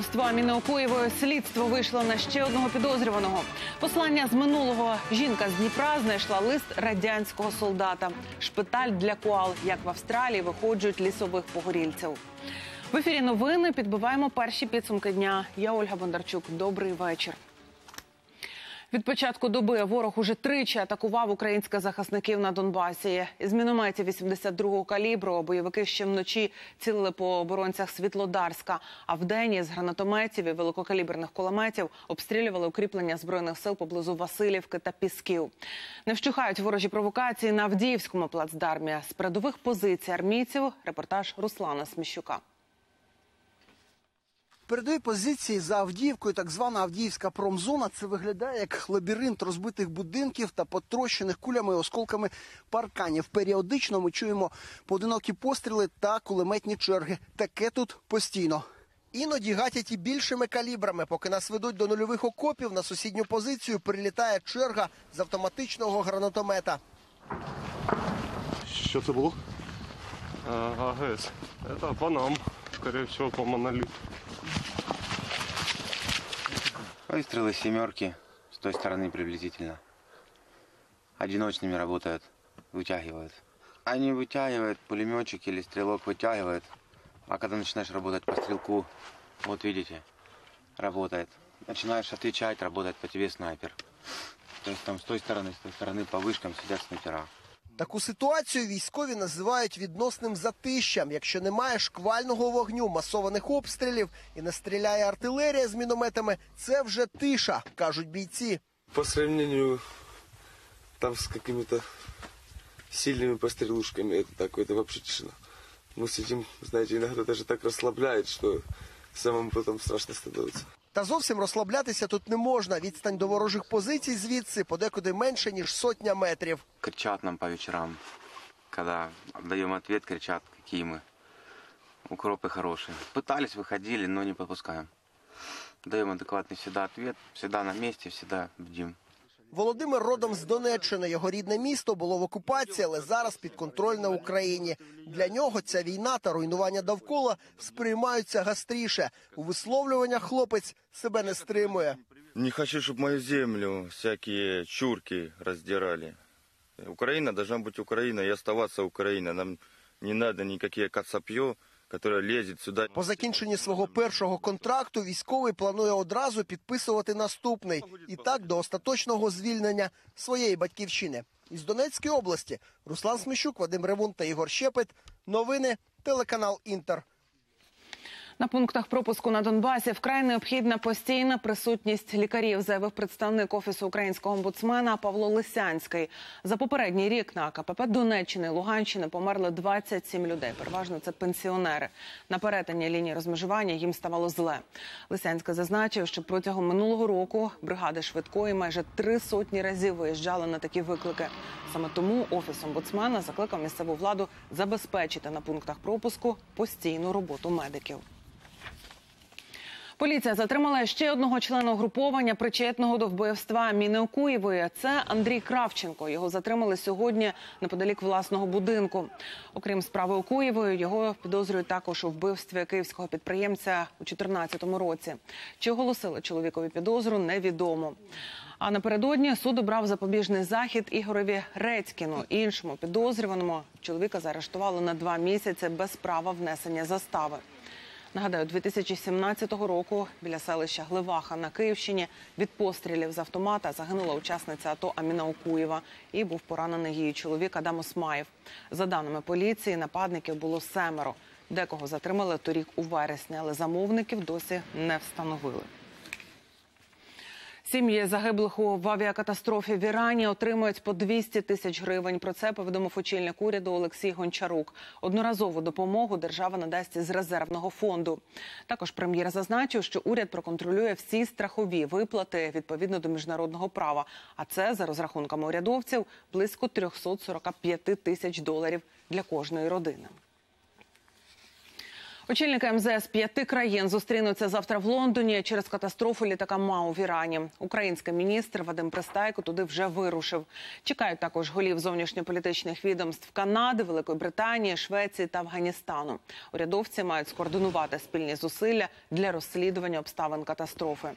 вбивства Міни Окуєвої слідство вийшло на ще одного підозрюваного. Послання з минулого жінка з Дніпра знайшла лист радянського солдата. Шпиталь для коал, як в Австралії, виходжують лісових погорільців. В ефірі новини підбиваємо перші підсумки дня. Я Ольга Бондарчук. Добрий вечір. Від початку доби ворог уже тричі атакував українських захисників на Донбасі. Із мінометів 82-го калібру бойовики ще вночі цілили по оборонцях Світлодарська, а вдень із гранатометів і великокаліберних кулеметів обстрілювали укріплення збройних сил поблизу Васильівки та Пісків. Не вщухають ворожі провокації на Авдіївському плацдармі. З передових позицій армійців репортаж Руслана Сміщука. Передові позиції за Авдіївкою, так звана Авдіївська промзона, це виглядає як лабіринт розбитих будинків та потрощених кулями і осколками парканів. Періодично ми чуємо поодинокі постріли та кулеметні черги. Таке тут постійно. Іноді гатять і більшими калібрами. Поки нас ведуть до нульових окопів, на сусідню позицію прилітає черга з автоматичного гранатомета. Що це було? АГС. Это по нам. Скорее всего, по монолиту. Выстрелы семерки с той стороны приблизительно. Одиночными работают, вытягивают. Они вытягивают, пулеметчик или стрелок вытягивает. А когда начинаешь работать по стрелку, вот видите, работает. Начинаешь отвечать, работает по тебе снайпер. То есть там с той стороны, с той стороны по вышкам сидят снайпера. Таку ситуацію військові називають відносним затищам. Якщо немає шквального вогню, масованих обстрілів і не стріляє артилерія з мінометами, це вже тиша, кажуть бійці. по сравнению там с какими-то сильными пострелушками, это так, это вообще тишина. Мы сидим, знаете, иногда даже так расслабляет, что самому потом страшно становится. Та зовсім розслаблятися тут не можна. Відстань до ворожих позицій звідси подекуди менше ніж сотня метрів. Кричат нам по вечерам. Когда отдаем ответ, кричат, какие мы. Укропы хорошие. Пытались, выходили, но не подпускаем. Даем адекватный всегда ответ, всегда на месте, всегда бдим. Володимир родом з Донеччини. Його рідне місто було в окупації, але зараз підконтрольне Україні. Для нього ця війна та руйнування довкола сприймаються гастріше. У висловлюваннях хлопець себе не стримує. Не хочу, чтобы мою землю всякие чурки раздирали. Украина должна быть Украиной и оставаться Украиной. Нам не надо никакие кацапье, которое лезет сюда. По закінченні свого першого контракту військовий планує одразу підписувати наступний і так до остаточного звільнення своєї батьківщини. Із Донецької області Руслан Сміщук, Вадим Ревун та Ігор Щепет. Новини телеканал Інтер. На пунктах пропуску на Донбасі вкрай необхідна постійна присутність лікарів, заявив представник офісу українського омбудсмена Павло Лисянський. За попередній рік на КПП Донеччини і Луганщини померли 27 людей. Переважно це пенсіонери. На перетині лінії розмежування їм ставало зле. Лисянський зазначив, що протягом минулого року бригади швидкої майже три сотні разів виїжджали на такі виклики. Саме тому офіс омбудсмена закликав місцеву владу забезпечити на пунктах пропуску постійну роботу медиків. Поліція затримала ще одного члена угруповання, причетного до вбивства Міни Окуєвої. Це Андрій Кравченко. Його затримали сьогодні неподалік власного будинку. Окрім справи Окуєвої, його підозрюють також у вбивстві київського підприємця у 2014 році. Чи оголосили чоловікові підозру, невідомо. А напередодні суд обрав запобіжний захід Ігорові Рецькіну. Іншому підозрюваному чоловіка заарештували на два місяці без права внесення застави. Нагадаю, 2017 року біля селища Гливаха на Київщині від пострілів з автомата загинула учасниця АТО Аміна Окуєва і був поранений її чоловік Адам Осмаєв. За даними поліції, нападників було семеро. Декого затримали торік у вересні, але замовників досі не встановили. Сім'ї загиблих у авіакатастрофі в Ірані отримують по 200 тисяч гривень. Про це повідомив очільник уряду Олексій Гончарук. Одноразову допомогу держава надасть із резервного фонду. Також прем'єр зазначив, що уряд проконтролює всі страхові виплати відповідно до міжнародного права. А це за розрахунками урядовців близько 345 тисяч доларів для кожної родини. Очільники МЗС п'яти країн зустрінуться завтра в Лондоні через катастрофу літака МАУ в Ірані. Український міністр Вадим Пристайко туди вже вирушив. Чекають також голів зовнішньополітичних відомств Канади, Великої Британії, Швеції та Афганістану. Урядовці мають скоординувати спільні зусилля для розслідування обставин катастрофи.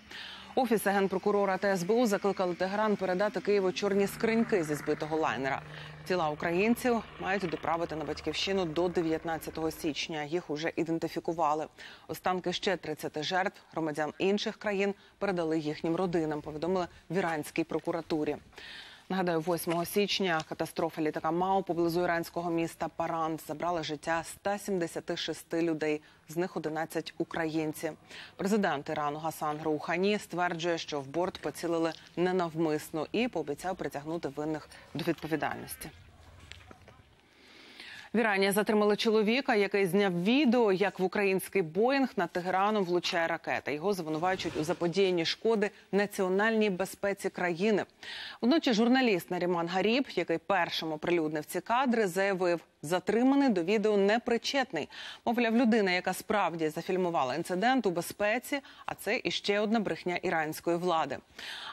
Офіс генпрокурора та СБУ закликали Тегеран передати Києву чорні скриньки зі збитого лайнера. Тіла українців мають доправити на батьківщину до 19 січня. Їх уже ідентифікували. Останки ще 30 жертв громадян інших країн передали їхнім родинам. Повідомили в іранській прокуратурі. Нагадаю, 8 січня катастрофа літака МАУ поблизу іранського міста Паран забрала життя 176 людей, з них 11 українці. Президент Ірану Гасан Роухані стверджує, що в борт поцілили ненавмисно і пообіцяв притягнути винних до відповідальності. В Ірані затримали чоловіка, який зняв відео, як в український Боїнг над Тегераном влучає ракета. Його звинувачують у заподіянні шкоди національній безпеці країни. Вночі журналіст Наріман Гаріб, який першим оприлюднив ці кадри, заявив, затриманий до відео непричетний. Мовляв, людина, яка справді зафільмувала інцидент у безпеці, а це іще одна брехня іранської влади.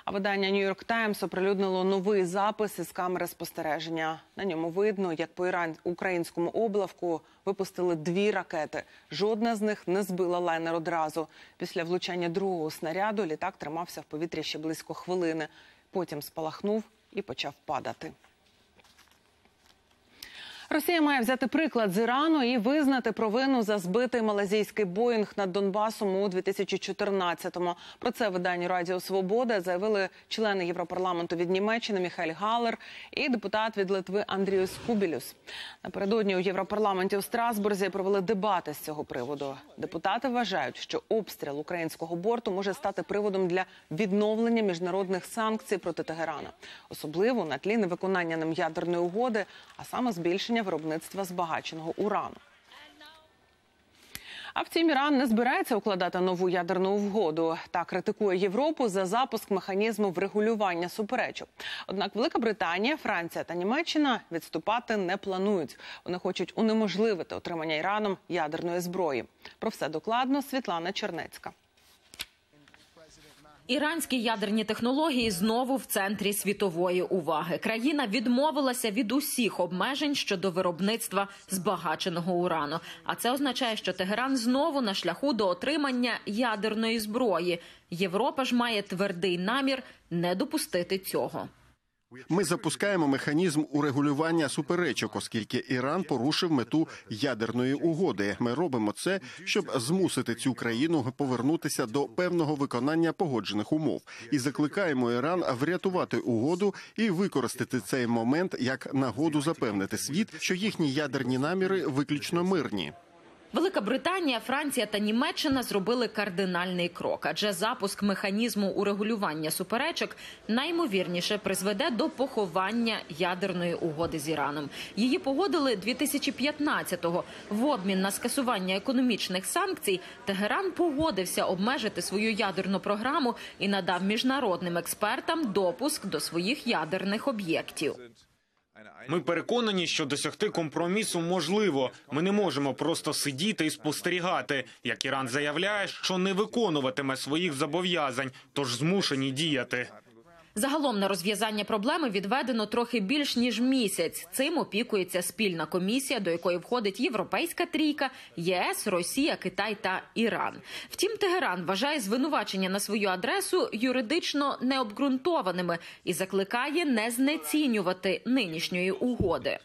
А видання Нью-Йорк Таймс оприлюднило новий запис із камери спостереження. На ньому видно, як по іран українському облавку випустили дві ракети. Жодна з них не збила лайнер одразу. Після влучання другого снаряду літак тримався в повітрі ще близько хвилини. Потім спалахнув і почав падати. Росія має взяти приклад з Ірану і визнати провину за збитий малазійський Боїнг над Донбасом у 2014-му. Про це виданню Радіо Свобода заявили члени Європарламенту від Німеччини Міхель Галер і депутат від Литви Андріус Кубілюс. Напередодні у Європарламенті у Страсбурзі провели дебати з цього приводу. Депутати вважають, що обстріл українського борту може стати приводом для відновлення міжнародних санкцій проти Тегерана, особливо на тлі невиконання ним ядерної угоди, а саме збільшення виробництва збагаченого урану. А втім, Іран не збирається укладати нову ядерну угоду та критикує Європу за запуск механізму врегулювання суперечок. Однак Велика Британія, Франція та Німеччина відступати не планують. Вони хочуть унеможливити отримання Іраном ядерної зброї. Про все докладно Світлана Чернецька. Іранські ядерні технології знову в центрі світової уваги. Країна відмовилася від усіх обмежень щодо виробництва збагаченого урану. А це означає, що Тегеран знову на шляху до отримання ядерної зброї. Європа ж має твердий намір не допустити цього. Ми запускаємо механізм урегулювання суперечок, оскільки Іран порушив мету ядерної угоди. Ми робимо це, щоб змусити цю країну повернутися до певного виконання погоджених умов, і закликаємо Іран врятувати угоду і використати цей момент як нагоду запевнити світ, що їхні ядерні наміри виключно мирні. Велика Британія, Франція та Німеччина зробили кардинальний крок, адже запуск механізму урегулювання суперечок наймовірніше призведе до поховання ядерної угоди з Іраном. Її погодили 2015-го. В обмін на скасування економічних санкцій Тегеран погодився обмежити свою ядерну програму і надав міжнародним експертам допуск до своїх ядерних об'єктів. Ми переконані, що досягти компромісу можливо. Ми не можемо просто сидіти і спостерігати. Як Іран заявляє, що не виконуватиме своїх зобов'язань, тож змушені діяти. Загалом на розв'язання проблеми відведено трохи більш ніж місяць. Цим опікується спільна комісія, до якої входить Європейська трійка, ЄС, Росія, Китай та Іран. Втім, Тегеран вважає звинувачення на свою адресу юридично необґрунтованими і закликає не знецінювати нинішньої угоди.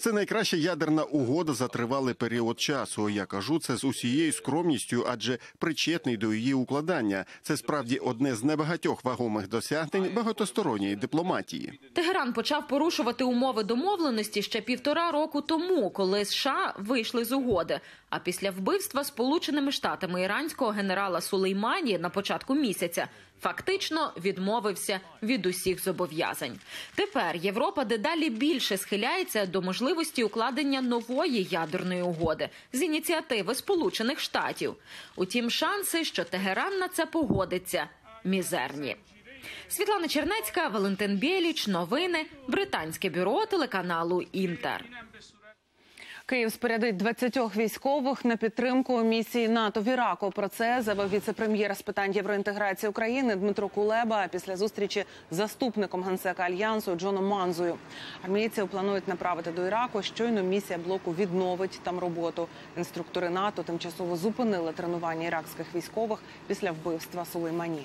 Це найкраща ядерна угода за тривалий період часу. Я кажу це з усією скромністю, адже причетний до її укладання. Це справді одне з небагатьох вагомих досягнень багатосторонньої дипломатії. Тегеран почав порушувати умови домовленості ще півтора року тому, коли США вийшли з угоди. А після вбивства Сполученими Штатами іранського генерала Сулеймані на початку місяця фактично відмовився від усіх зобов'язань. Тепер Європа дедалі більше схиляється до можливості укладення нової ядерної угоди з ініціативи Сполучених Штатів. Утім, шанси, що Тегеран на це погодиться, мізерні. Світлана Чернецька, Валентин Біліч, новини, британське бюро телеканалу Інтер. Київ спорядить 20 військових на підтримку місії НАТО в Іраку. Про це заявив віце-прем'єр з питань євроінтеграції України Дмитро Кулеба після зустрічі з заступником генсека альянсу Джоном Манзою. Армійців планують направити до Іраку. Щойно місія блоку відновить там роботу. Інструктори НАТО тимчасово зупинили тренування іракських військових після вбивства Сулеймані.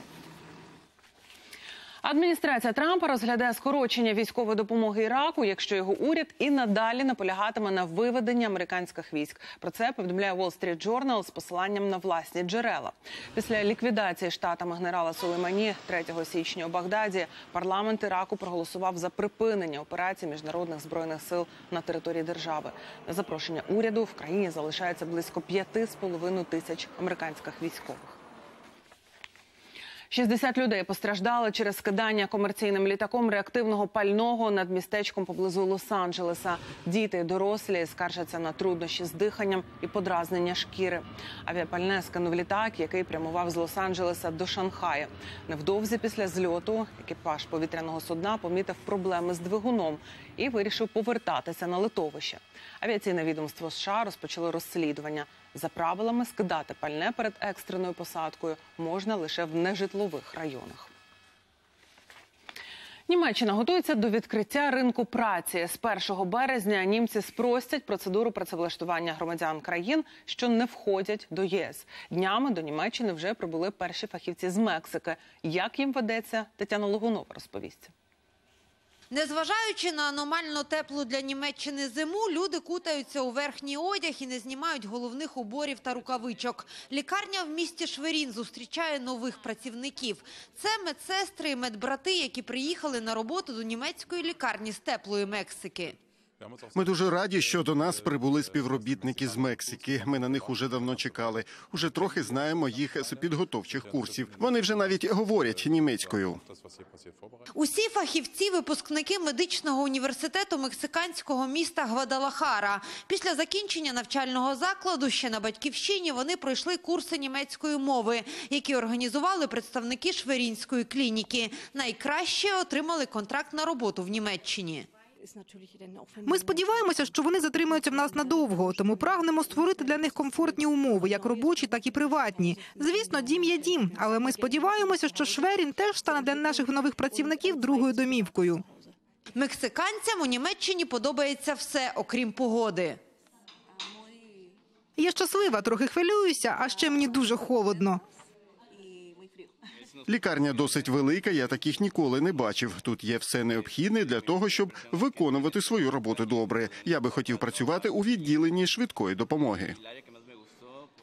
Адміністрація Трампа розглядає скорочення військової допомоги Іраку, якщо його уряд і надалі наполягатиме на виведенні американських військ. Про це повідомляє Wall Street Journal з посиланням на власні джерела. Після ліквідації штатами генерала Сулеймані 3 січня у Багдаді парламент Іраку проголосував за припинення операцій міжнародних збройних сил на території держави. На запрошення уряду в країні залишається близько 5,5 тисяч американських військових. 60 людей постраждали через скидання комерційним літаком реактивного пального над містечком поблизу Лос-Анджелеса. Діти дорослі скаржаться на труднощі з диханням і подразнення шкіри. Авіапальне скинув літак, який прямував з Лос-Анджелеса до Шанхая. Невдовзі після зльоту екіпаж повітряного судна помітив проблеми з двигуном і вирішив повертатися на литовище. Авіаційне відомство США розпочало розслідування. За правилами скидати пальне перед екстреною посадкою можна лише в нежитлових районах. Німеччина готується до відкриття ринку праці. З 1 березня німці спростять процедуру працевлаштування громадян країн, що не входять до ЄС. Днями до Німеччини вже прибули перші фахівці з Мексики. Як їм ведеться, Тетяна Логунова розповість. Незважаючи на аномально теплу для Німеччини зиму, люди кутаються у верхній одяг і не знімають головних уборів та рукавичок. Лікарня в місті Шверін зустрічає нових працівників. Це медсестри і медбрати, які приїхали на роботу до німецької лікарні з теплої Мексики. Ми дуже раді, що до нас прибули співробітники з Мексики. Ми на них уже давно чекали. Уже трохи знаємо їх з підготовчих курсів. Вони вже навіть говорять німецькою. Усі фахівці – випускники медичного університету мексиканського міста Гвадалахара. Після закінчення навчального закладу ще на батьківщині вони пройшли курси німецької мови, які організували представники Шверінської клініки. Найкраще отримали контракт на роботу в Німеччині. Ми сподіваємося, що вони затримаються в нас надовго, тому прагнемо створити для них комфортні умови, як робочі, так і приватні. Звісно, дім є дім, але ми сподіваємося, що Шверін теж стане для наших нових працівників другою домівкою. Мексиканцям у Німеччині подобається все, окрім погоди. Я щаслива, трохи хвилююся, а ще мені дуже холодно. Лікарня досить велика. Я таких ніколи не бачив. Тут є все необхідне для того, щоб виконувати свою роботу добре. Я би хотів працювати у відділенні швидкої допомоги.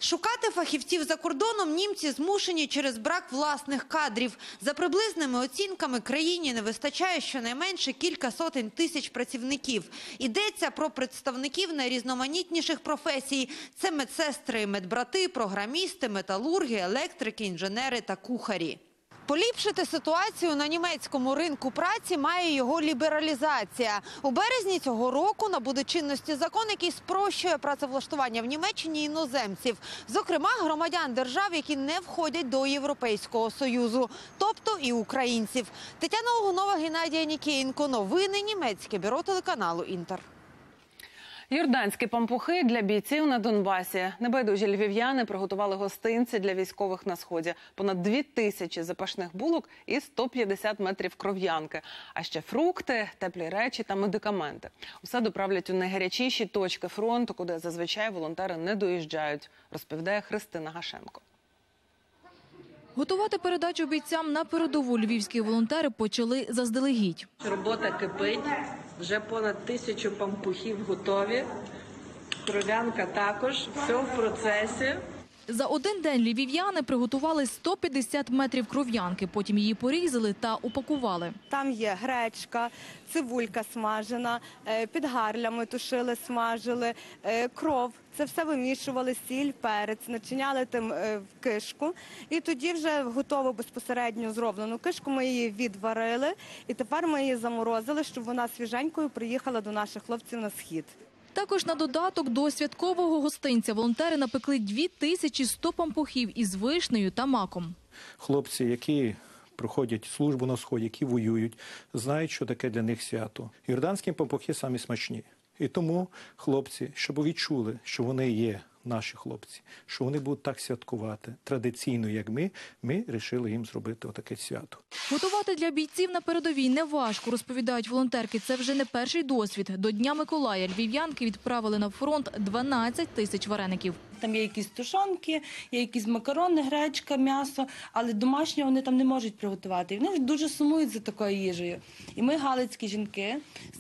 Шукати фахівців за кордоном німці змушені через брак власних кадрів. За приблизними оцінками країні не вистачає щонайменше кілька сотень тисяч працівників. Йдеться про представників найрізноманітніших професій. Це медсестри, медбрати, програмісти, металурги, електрики, інженери та кухарі. Поліпшити ситуацію на німецькому ринку праці має його лібералізація. У березні цього року набуде чинності закон, який спрощує працевлаштування в Німеччині іноземців, зокрема громадян держав, які не входять до Європейського союзу, тобто і українців. Тетяна Логунова, Геннадія Нікієнко. Новини німецьке бюро телеканалу Інтер. Юрданські пампухи для бійців на Донбасі. Небайдужі львів'яни приготували гостинці для військових на сході. Понад дві тисячі запашних булок і 150 метрів кров'янки. А ще фрукти, теплі речі та медикаменти. Усе доправлять у найгарячіші точки фронту, куди зазвичай волонтери не доїжджають, розповідає Христина Гашенко. Готувати передачу бійцям на передову львівські волонтери почали заздалегідь. Робота кипить, вже понад тисячу пампухів готові. Кров'янка також, все в процесі. За один день львів'яни приготували 150 метрів кров'янки, потім її порізали та упакували. Там є гречка, цибулька смажена, е, під гарлями тушили, смажили, е, кров. Це все вимішували, сіль, перець, начиняли тим е, в кишку. І тоді вже готову безпосередньо зроблену кишку ми її відварили. І тепер ми її заморозили, щоб вона свіженькою приїхала до наших хлопців на схід. Також на додаток до святкового гостинця волонтери напекли 2100 пампухів із вишнею та маком. Хлопці, які проходять службу на сході, які воюють, знають, що таке для них свято. Йорданські пампухи самі смачні. І тому хлопці, щоб відчули, що вони є наші хлопці, що вони будуть так святкувати традиційно, як ми, ми вирішили їм зробити отаке свято. Готувати для бійців на передовій не важко, розповідають волонтерки. Це вже не перший досвід. До Дня Миколая львів'янки відправили на фронт 12 тисяч вареників. Там є якісь тушонки, є якісь макарони, гречка, м'ясо, але домашнього вони там не можуть приготувати. І вони дуже сумують за такою їжею. І ми, галицькі жінки,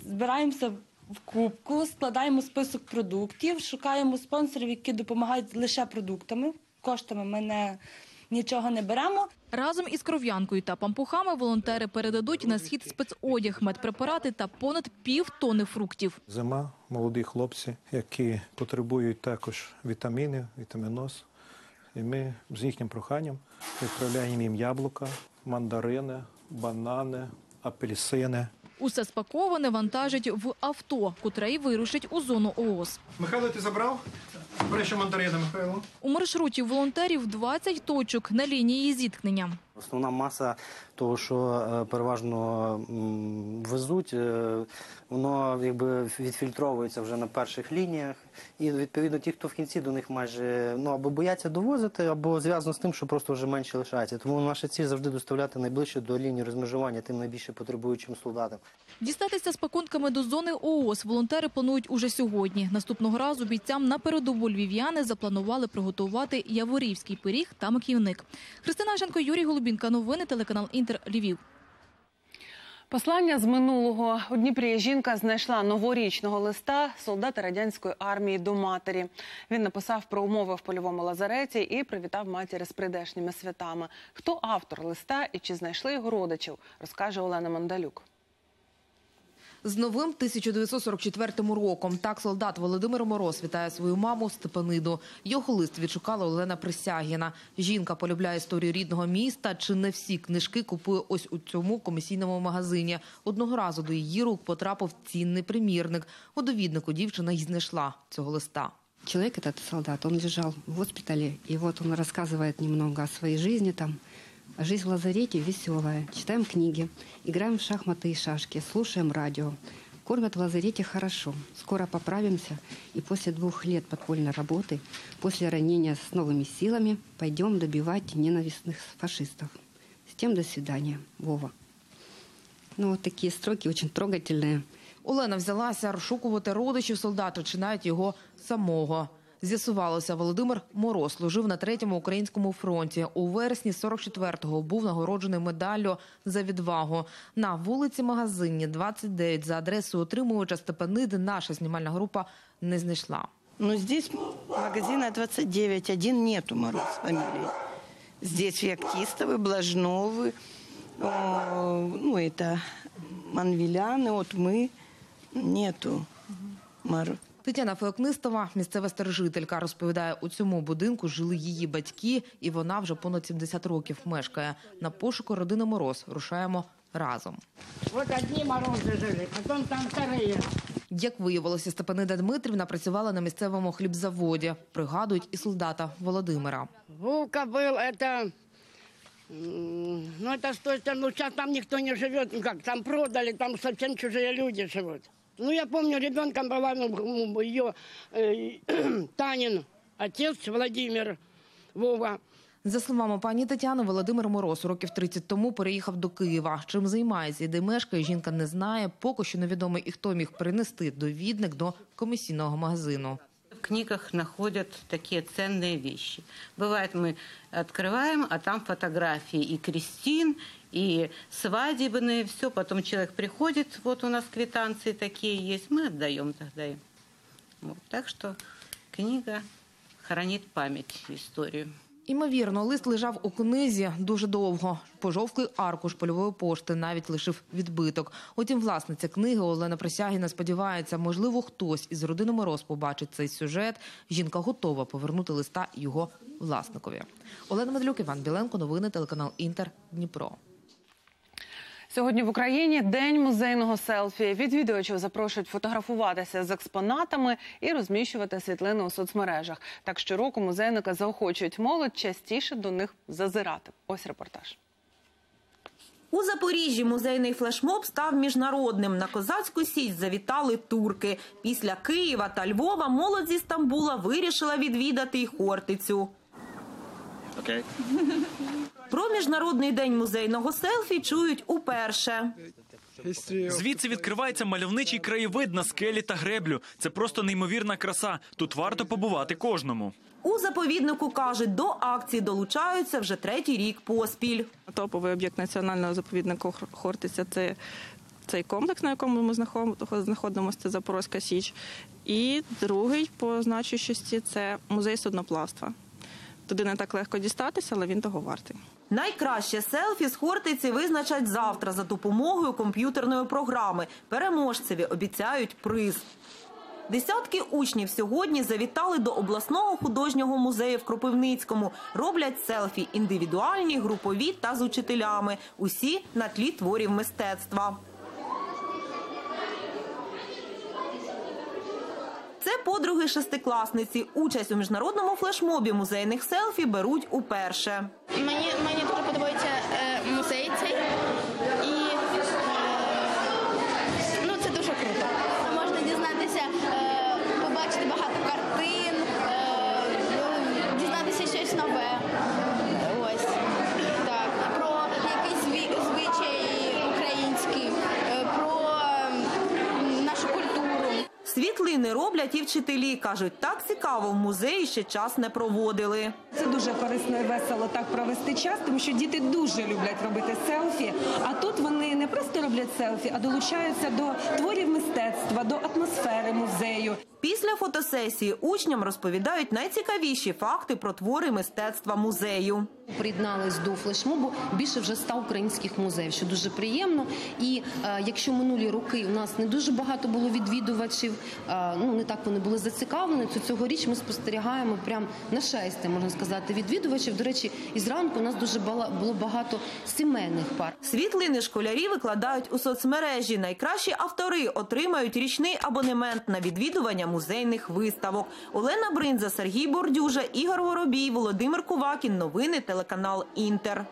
збираємося в кубку, складаємо список продуктів, шукаємо спонсорів, які допомагають лише продуктами. Коштами ми не, нічого не беремо. Разом із кров'янкою та пампухами волонтери передадуть на схід спецодяг, медпрепарати та понад пів тони фруктів. Зима, молоді хлопці, які потребують також вітаміни, вітаміноз. І ми з їхнім проханням відправляємо їм яблука, мандарини, банани, апельсини. Усе спаковане вантажить в авто, котре й вирушить у зону ООС. Михайло, ти забрав? Бери ще Михайло. У маршруті волонтерів 20 точок на лінії зіткнення. Основна маса того, що е, переважно везуть, е, воно якби відфільтровується вже на перших лініях. І відповідно ті, хто в кінці до них майже ну або бояться довозити, або зв'язано з тим, що просто вже менше лишається. Тому наша ціль завжди доставляти найближче до лінії розмежування тим найбільше потребуючим солдатам. Дістатися з пакунками до зони ООС волонтери планують уже сьогодні. Наступного разу бійцям на передову львів'яни запланували приготувати яворівський пиріг та маківник. Христина Женко, Юрій Голубінка. Новини телеканал Інтер Львів. Послання з минулого у Дніпрі жінка знайшла новорічного листа солдата радянської армії до матері. Він написав про умови в польовому лазареті і привітав матір з прийдешніми святами. Хто автор листа і чи знайшли його родичів, розкаже Олена Мандалюк. З новим 1944 роком так солдат Володимир Мороз вітає свою маму Степаниду. Його лист відшукала Олена Присягіна. Жінка полюбляє історію рідного міста. Чи не всі книжки купує ось у цьому комісійному магазині? Одного разу до її рук потрапив цінний примірник. У довіднику дівчина й знайшла цього листа. Человек этот солдат, он лежал в госпитале, и вот он рассказывает немного о своей жизни там. Жизнь в лазарете веселая. Читаем книги, играем в шахматы и шашки, слушаем радио. Кормят в лазарете хорошо. Скоро поправимся, и после двух лет подпольной работы, после ранения с новыми силами, пойдем добивать ненавистных фашистов. С тем до свидания, Вова. Ну, вот такие строки очень трогательные. Олена взялася розшукувати родичів солдата, чи навіть його самого. З'ясувалося, Володимир Мороз служив на третьому українському фронті. У вересні 44-го був нагороджений медаллю за відвагу. На вулиці Магазинні, 29, за адресою отримувача Степаниди наша знімальна група не знайшла. Но здесь магазина 29, один нету Мороз фамилии. Здесь Феоктистовы, Блажновы, о, ну это Манвеляны, вот мы, нету Мороз. Тетяна Феокнистова, місцева старожителька, розповідає, у цьому будинку жили її батьки, і вона вже понад 70 років мешкає. На пошуку родини Мороз рушаємо разом. Вот одни морозы жили, потом там вторые. Як виявилося, Степанида Дмитрівна працювала на місцевому хлібзаводі. Пригадують і солдата Володимира. Вулка был, это... м, Ну, это что это, ну, сейчас там никто не живет, ну, как, там продали, там совсем чужие люди живут. Ну, я помню, ребенком была, ну, ее э, Танин, отец Владимир, Вова. За словами пані Тетяни, Володимир Мороз років 30 тому переїхав до Києва. Чим займається і де мешкає, жінка не знає. Поки що невідомо і хто міг принести довідник до комісійного магазину. Книгах находят такие ценные вещи. Бывает, мы открываем, а там фотографии и крестин, и свадебные, все. Потом человек приходит, вот у нас квитанции такие есть, мы отдаем тогда им. Вот. Так что книга хранит память, историю. Імовірно, лист лежав у книзі дуже довго. Пожовклий аркуш польової пошти навіть лишив відбиток. Утім, власниця книги Олена Присягіна сподівається, можливо, хтось із родини Мороз побачить цей сюжет. Жінка готова повернути листа його власникові. Олена Медлюк, Іван Біленко, новини телеканал Інтер Дніпро. Сьогодні в Україні день музейного селфі. Відвідувачів запрошують фотографуватися з експонатами і розміщувати світлини у соцмережах. Так щороку музейники заохочують молодь частіше до них зазирати. Ось репортаж. У Запоріжжі музейний флешмоб став міжнародним. На козацьку січ завітали турки. Після Києва та Львова молодь зі Стамбула вирішила відвідати й Хортицю. Про міжнародний день музейного селфі чують уперше. Звідси відкривається мальовничий краєвид на скелі та греблю. Це просто неймовірна краса. Тут варто побувати кожному. У заповіднику кажуть, до акції долучаються вже третій рік поспіль. Топовий об'єкт національного заповідника Хортиця це цей комплекс, на якому ми знахо- знаходимося, це Запорозька Січ. І другий по значущості це музей судноплавства. Туди не так легко дістатися, але він того вартий. Найкраще селфі з Хортиці визначать завтра за допомогою комп'ютерної програми. Переможцеві обіцяють приз. Десятки учнів сьогодні завітали до обласного художнього музею в Кропивницькому. Роблять селфі індивідуальні, групові та з учителями. Усі на тлі творів мистецтва. Це подруги шестикласниці. Участь у міжнародному флешмобі музейних селфі беруть уперше. Мені, мені дуже подобається е, музей цей. І е, ну, це дуже круто. Можна дізнатися, е, побачити багато картин, е, ну, дізнатися щось нове. Ось. Так. Про якийсь зві- звичай український, е, про м, нашу культуру. Світлини роблять і вчителі. Кажуть, так цікаво в музеї ще час не проводили. Це дуже корисно і весело так провести час, тому що діти дуже люблять робити селфі. А тут вони не просто роблять селфі, а долучаються до творів мистецтва, до атмосфери музею. Після фотосесії учням розповідають найцікавіші факти про твори мистецтва музею. Приєднались до флешмобу більше вже 100 українських музеїв, що дуже приємно. І е, якщо минулі роки у нас не дуже багато було відвідувачів, е, ну не так вони були зацікавлені, то цьогоріч ми спостерігаємо прям нашестя, можна сказати, відвідувачів. До речі, і зранку у нас дуже було багато сімейних пар. Світлини школярі викладають у соцмережі. Найкращі автори отримають річний абонемент на відвідування музейних виставок. Олена Бринза, Сергій Бордюжа, Ігор Воробій, Володимир Кувакін. Новини телеканал Інтер.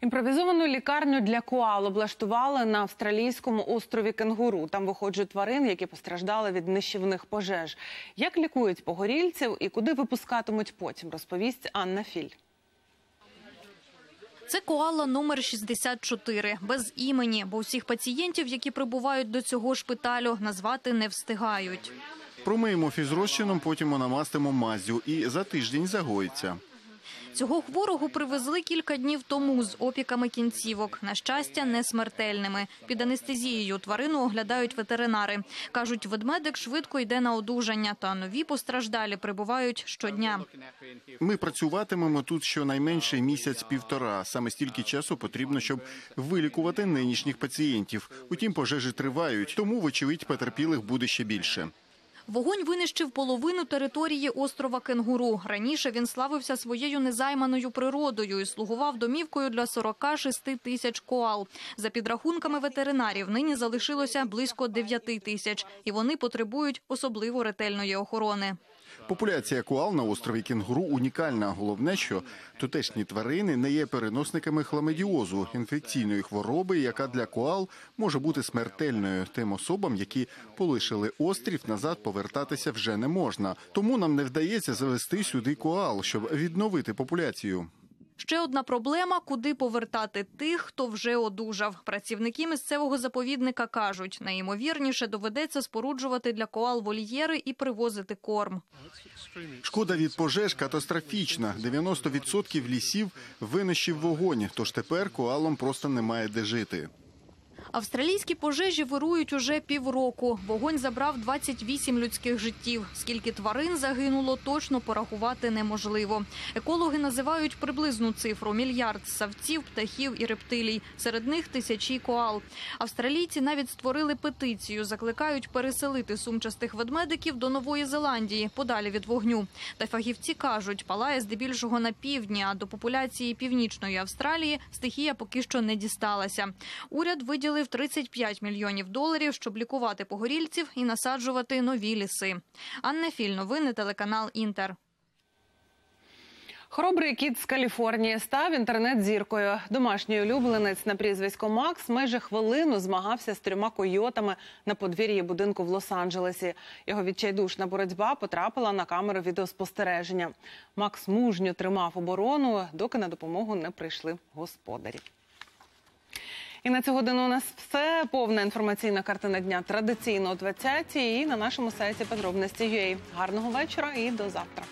Імпровізовану лікарню для коал облаштували на австралійському острові Кенгуру. Там виходжують тварин, які постраждали від нищівних пожеж. Як лікують погорільців і куди випускатимуть потім, розповість Анна Філь. Це коала номер 64, без імені, бо всіх пацієнтів, які прибувають до цього шпиталю, назвати не встигають. Промиємо фізрозчином, потім намастимо мазю і за тиждень загоїться. Цього хворого привезли кілька днів тому з опіками кінцівок. На щастя, не смертельними. Під анестезією тварину оглядають ветеринари. Кажуть, ведмедик швидко йде на одужання, та нові постраждалі прибувають щодня. Ми працюватимемо тут щонайменше місяць-півтора. Саме стільки часу потрібно, щоб вилікувати нинішніх пацієнтів. Утім, пожежі тривають, тому, вочевидь, потерпілих буде ще більше. Вогонь винищив половину території острова Кенгуру. Раніше він славився своєю незайманою природою і слугував домівкою для 46 тисяч коал. За підрахунками ветеринарів, нині залишилося близько 9 тисяч, і вони потребують особливо ретельної охорони. Популяція коал на острові Кінгуру унікальна. Головне, що тутешні тварини не є переносниками хламедіозу, інфекційної хвороби, яка для коал може бути смертельною. Тим особам, які полишили острів, назад повертатися вже не можна. Тому нам не вдається завести сюди коал, щоб відновити популяцію. Ще одна проблема – куди повертати тих, хто вже одужав. Працівники місцевого заповідника кажуть, найімовірніше доведеться споруджувати для коал вольєри і привозити корм. Шкода від пожеж катастрофічна. 90% лісів винищив вогонь, тож тепер коалам просто немає де жити. Австралійські пожежі вирують уже півроку. Вогонь забрав 28 людських життів. Скільки тварин загинуло, точно порахувати неможливо. Екологи називають приблизну цифру – мільярд савців, птахів і рептилій. Серед них тисячі коал. Австралійці навіть створили петицію, закликають переселити сумчастих ведмедиків до Нової Зеландії, подалі від вогню. Та фахівці кажуть, палає здебільшого на півдні, а до популяції Північної Австралії стихія поки що не дісталася. Уряд виділив 35 мільйонів доларів, щоб лікувати погорільців і насаджувати нові ліси. Анна Філь, новини, телеканал Інтер. Хоробрий кіт з Каліфорнії став інтернет-зіркою. Домашній улюбленець на прізвисько Макс майже хвилину змагався з трьома койотами на подвір'ї будинку в Лос-Анджелесі. Його відчайдушна боротьба потрапила на камеру відеоспостереження. Макс мужньо тримав оборону, доки на допомогу не прийшли господарі. І на цю годину у нас все. Повна інформаційна картина дня традиційно о 20-й і на нашому сайті подробності.ua. Гарного вечора і до завтра.